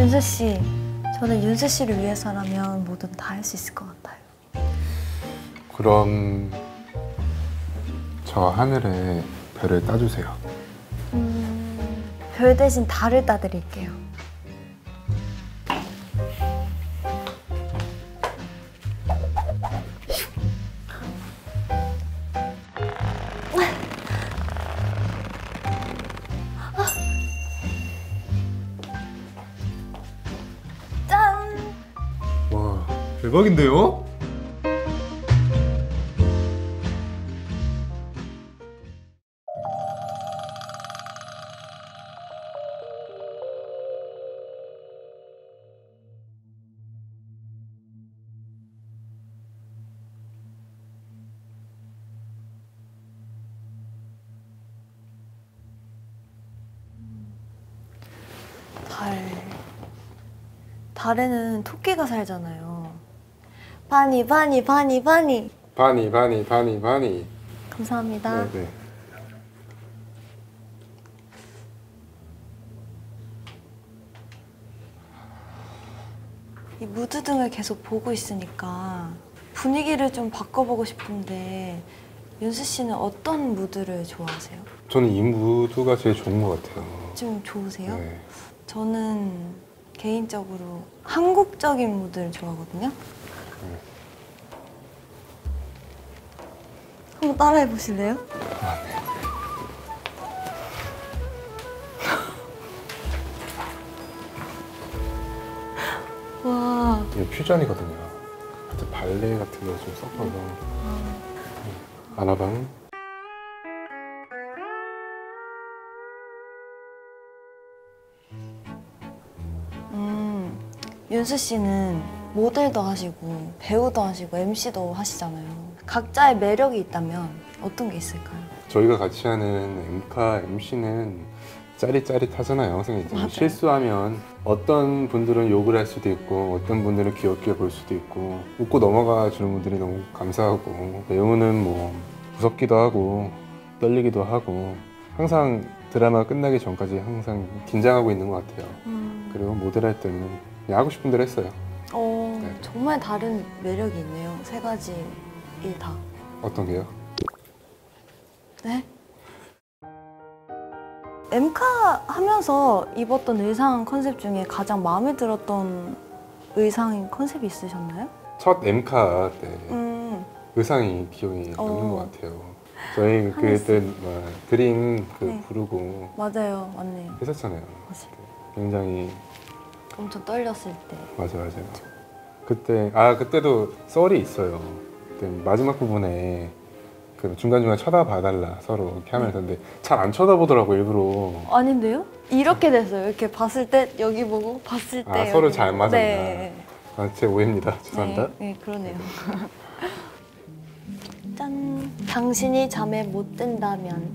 윤수 씨, 저는 윤수 씨를 위해서라면 뭐든 다 할 수 있을 것 같아요. 그럼 저 하늘에 별을 따주세요. 음, 별 대신 달을 따드릴게요. 대박인데요? 달. 달에는 토끼가 살잖아요. 바니, 바니, 바니, 바니. 바니 바니 바니 바니. 감사합니다. 네네. 이 무드 등을 계속 보고 있으니까 분위기를 좀 바꿔보고 싶은데 윤수 씨는 어떤 무드를 좋아하세요? 저는 이 무드가 제일 좋은 것 같아요. 좀 좋으세요? 네. 저는 개인적으로 한국적인 무드를 좋아하거든요. 한번 따라해 보실래요? 와, 이게 퓨전이거든요. 하여튼 발레 같은 거좀 섞어서. 아나방. 음, 윤수 씨는 모델도 하시고 배우도 하시고 MC도 하시잖아요. 각자의 매력이 있다면 어떤 게 있을까요? 저희가 같이 하는 엠카 MC는 짜릿짜릿하잖아요. 선생님 맞아요. 실수하면 어떤 분들은 욕을 할 수도 있고 어떤 분들은 귀엽게 볼 수도 있고 웃고 넘어가 주는 분들이 너무 감사하고 배우는 뭐 무섭기도 하고 떨리기도 하고 항상 드라마 끝나기 전까지 항상 긴장하고 있는 것 같아요. 음, 그리고 모델 할 때는 하고 싶은 대로 했어요. 어, 네. 정말 다른 매력이 있네요. 세 가지 일 다. 어떤 게요? 네? 엠카 하면서 입었던 의상 컨셉 중에 가장 마음에 들었던 의상 컨셉이 있으셨나요? 첫 엠카 때 음, 의상이 기억이 어. 남는 것 같아요. 저희. 그때 뭐 드림 그 네. 부르고 맞아요, 맞네요. 했었잖아요. 맞아요. 굉장히 엄청 떨렸을 때. 맞아 맞아요. 그 때 아 그때도 썰이 있어요. 그때 마지막 부분에 그 중간 중간 쳐다봐달라 서로 이렇게 하면서 근데 잘 안 쳐다보더라고 일부러. 아닌데요? 이렇게 됐어요. 이렇게 봤을 때 여기 보고 봤을 때 아, 여기 서로 잘 보고. 맞았나. 네. 아, 제 오해입니다. 죄송합니다. 네, 네, 그러네요. 짠. 당신이 잠에 못 든다면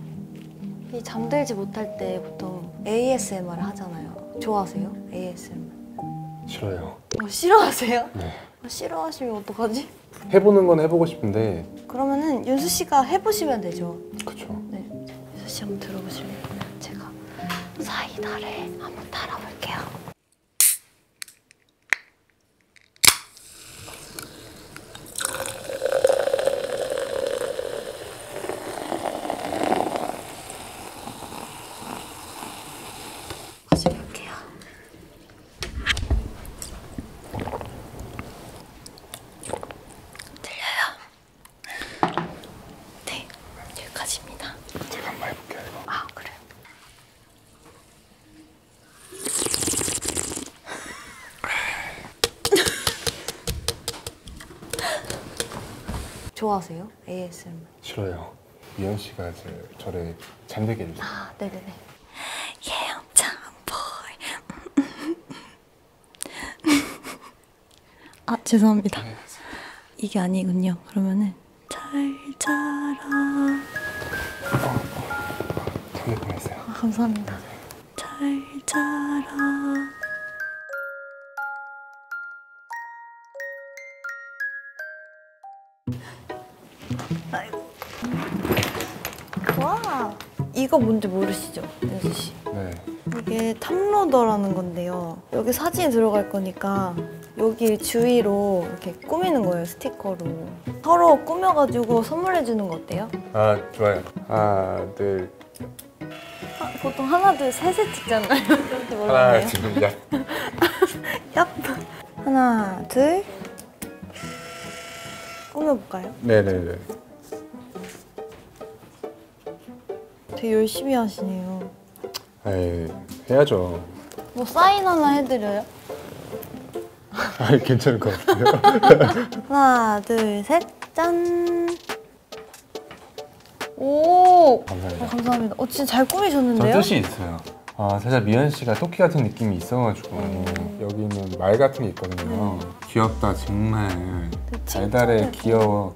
이 잠들지 못할 때 보통 ASMR 하잖아요. 좋아하세요? ASMR. 싫어요. 어, 싫어하세요? 네. 어, 싫어하시면 어떡하지? 해보는 건 해보고 싶은데 그러면은 윤수 씨가 해보시면 되죠. 그쵸. 네. 윤수 씨 한번 들어보실래요? 제가 사이다를 한번. 마실게요. 들려요? 네, 여기까지입니다. 제가 한번 해볼게요. 이거. 아, 그래요? 좋아하세요? ASMR. 싫어요. 미연 씨가 제, 저를 잠들게 해주세요. 아, 네네네. 예영장 보이. 아, 죄송합니다. 이게 아니군요. 그러면은 잘 자라. 잠들 뻔했어요. 아, 감사합니다. 잘 자라. 이거 뭔지 모르시죠, 윤수 씨? 네. 이게 탑로더라는 건데요. 여기 사진이 들어갈 거니까 여기 주위로 이렇게 꾸미는 거예요, 스티커로. 서로 꾸며가지고 선물해주는 거 어때요? 아 좋아요. 하나 둘 아, 보통 하나, 둘, 셋에 찍잖아요. 하나? 지금 야 얍! 하나, 둘. 꾸며볼까요? 네네네. 되게 열심히 하시네요. 에이 해야죠. 뭐 사인 하나 해드려요? 아 괜찮을 것 같아요. 하나, 둘, 셋, 짠. 오, 감사합니다. 어, 감사합니다. 어, 진짜 잘저 꾸미셨는데요? 뜻이 있어요. 아 살짝 미연 씨가 토끼 같은 느낌이 있어가지고 음. 여기는 말 같은 게 있거든요. 귀엽다 정말 되게 달달해. 귀여워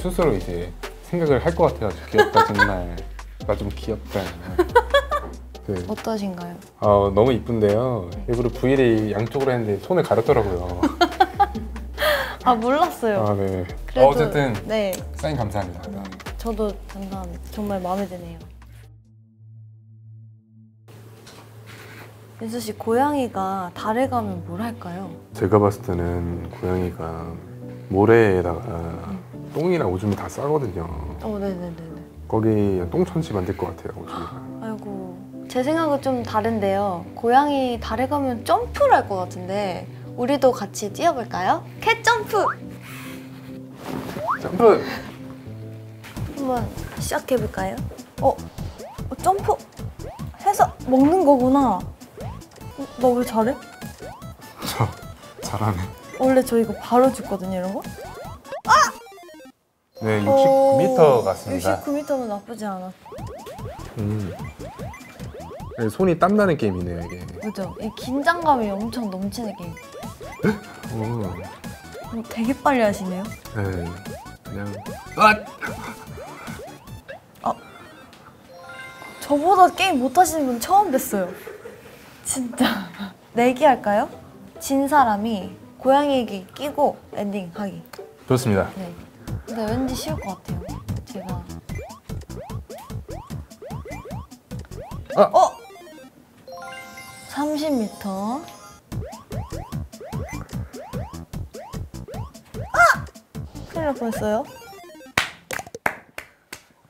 스스로 이제 생각을 할 것 같아요. 귀엽다 정말 나 좀 귀엽다. 그, 어떠신가요? 아 너무 이쁜데요. 일부러 V를 양쪽으로 했는데 손을 가렸더라고요. 아 몰랐어요. 아 네. 그래도- 어, 어쨌든 네, 사인 감사합니다. 저도 감사합니다. 정말 마음에 드네요. 윤수 씨 고양이가 달에 가면 뭘 할까요? 제가 봤을 때는 고양이가 모래에다가 똥이나 오줌이 다 싸거든요. 어, 네네네네. 거기 똥천지 만들 것 같아요. 아이고 제 생각은 좀 다른데요. 고양이 달에 가면 점프를 할 것 같은데 우리도 같이 뛰어볼까요? 캣 점프 점프! 한번 시작해 볼까요? 어, 어, 점프 해서 먹는 거구나. 어, 나왜 잘해? 저 잘하네. 원래 저 이거 바로 죽거든요, 이런 거. 네, 오, 69m 같습니다. 69m면 나쁘지 않아. 음. 네, 손이 땀나는 게임이네요, 이게. 그죠? 이 긴장감이 엄청 넘치는 게임. 오. 어, 되게 빨리 하시네요. 네, 그냥. 아! 저보다 게임 못 하시는 분 처음 뵀어요. 진짜. 내기 할까요? 진 사람이 고양이에게 끼고 엔딩 하기. 좋습니다. 네. 근데 왠지 쉬울 것 같아요. 제가. 아! 어? 30m. 아! 큰일 날 뻔했어요.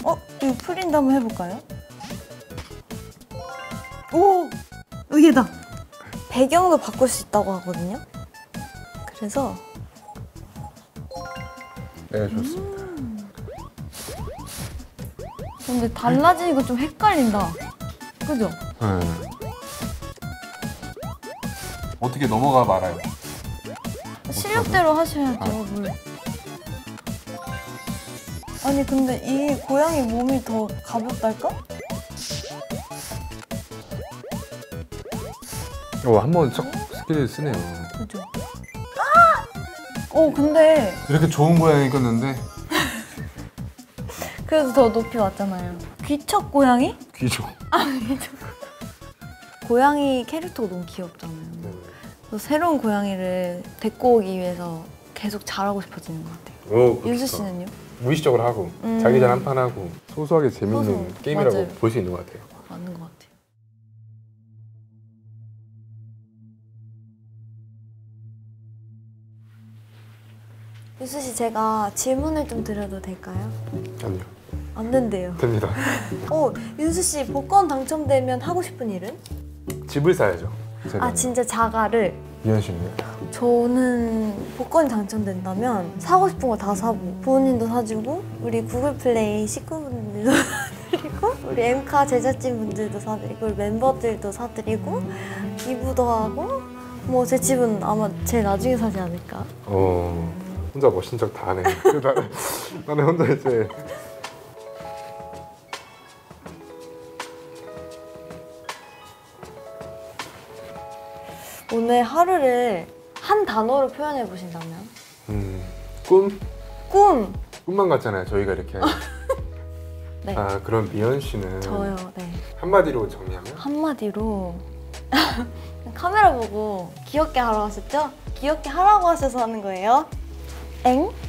어? 이거 프린드 한번 해볼까요? 오! 의외다. 배경도 바꿀 수 있다고 하거든요. 그래서 네, 좋습니다. 근데 달라지니까 좀 헷갈린다. 그죠? 네. 어떻게 넘어가 말아요? 실력대로 하셔야죠, 아. 물. 아니 근데 이 고양이 몸이 더 가볍달까? 어, 한번 착 skill을 쓰네요. 그죠? 아! 어 근데 이렇게 좋은 고양이 꼈는데 그래도 더 높이 왔잖아요. 귀척 고양이? 귀죠. 고양이 캐릭터가 너무 귀엽잖아요. 그래서 새로운 고양이를 데리고 오기 위해서 계속 잘하고 싶어지는 것 같아요. 오, 윤수 씨는요? 무의식적으로 하고 음. 자기 전 한 판 하고 소소하게 재밌는 소소. 게임이라고. 볼 수 있는 것 같아요. 유수 씨 제가 질문을 좀 드려도 될까요? 아니요, 안 된대요. 됩니다. 어, 윤수 씨 복권 당첨되면 하고 싶은 일은? 집을 사야죠. 아 진짜 자가를 미연 씨는요? 저는 복권이 당첨된다면 사고 싶은 거 다 사고 부모님도 사주고 우리 구글 플레이 식구분들도 사드리고 우리 엠카 제작진 분들도 사드리고 우리 멤버들도 사드리고 기부도 하고 뭐 제 집은 아마 제일 나중에 사지 않을까 어, 혼자 멋진 척 다 하네. 나는, 나는 혼자 이제 오늘 하루를 한 단어로 표현해 보신다면 음, 꿈 꿈 꿈만 같잖아요. 저희가 이렇게 하니. 네. 아 그럼 미연 씨는 저요 네 한마디로 정리하면 한마디로 카메라 보고 귀엽게 하라고 하셨죠? 귀엽게 하라고 하셔서 하는 거예요 én